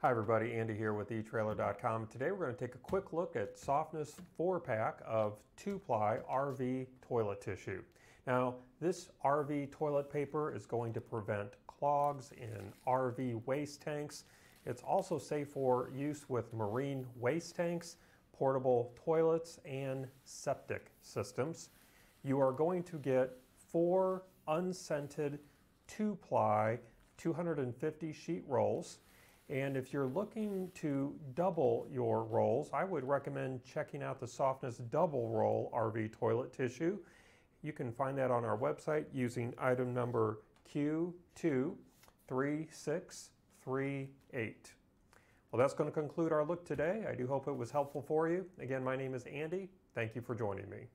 Hi everybody, Andy here with eTrailer.com. Today we're going to take a quick look at Softness 4-pack of 2-ply RV toilet tissue. Now this RV toilet paper is going to prevent clogs in RV waste tanks. It's also safe for use with marine waste tanks, portable toilets, and septic systems. You are going to get four unscented 2-ply 250 sheet rolls and if you're looking to double your rolls, I would recommend checking out the Softness Double Roll RV Toilet Tissue. You can find that on our website using item number Q23638. Well, that's going to conclude our look today. I do hope it was helpful for you. Again, my name is Andy. Thank you for joining me.